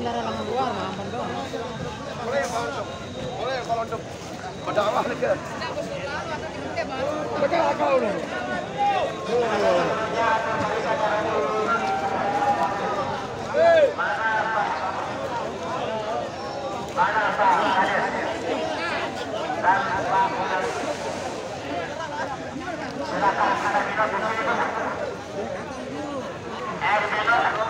bandara lang ang buwan, mga bandong. Wala yung boleh Wala yung balondok. Madama na ka. Nagkakakaw na. Hey! Mana apa? Ada. Dan Silakan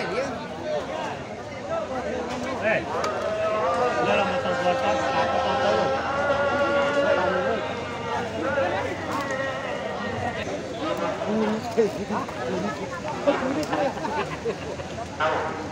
i n ã m a t a s l a n k o t a o u